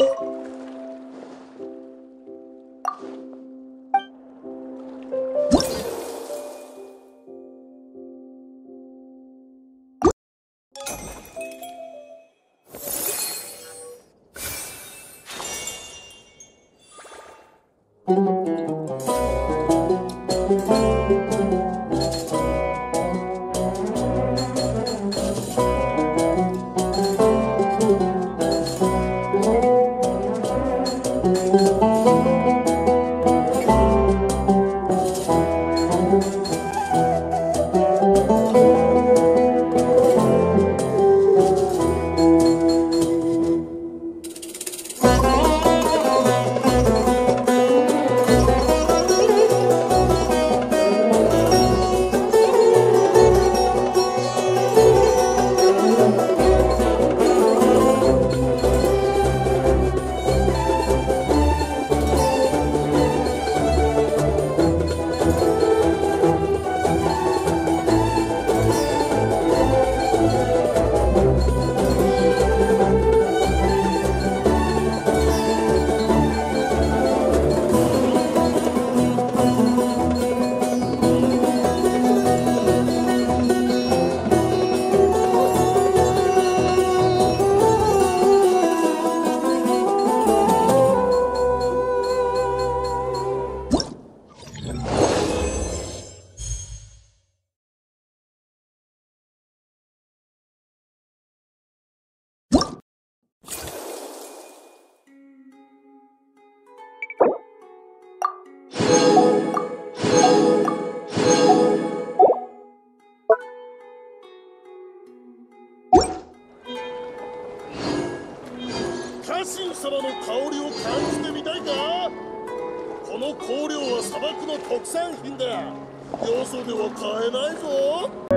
you 家臣様の香りを感じてみたいか？この香料は砂漠の特産品だ。よそでは買えないぞ。